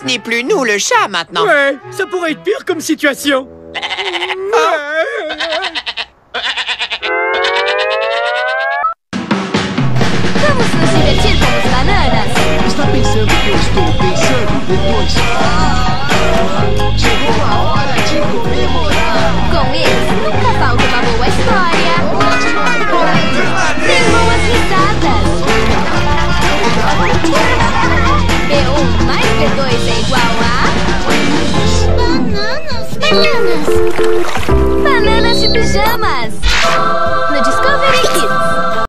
Ce n'est plus nous le chat maintenant. Ouais, ça pourrait être pire comme situation. Vamos nos divertir com os bananas! Está Pijamas.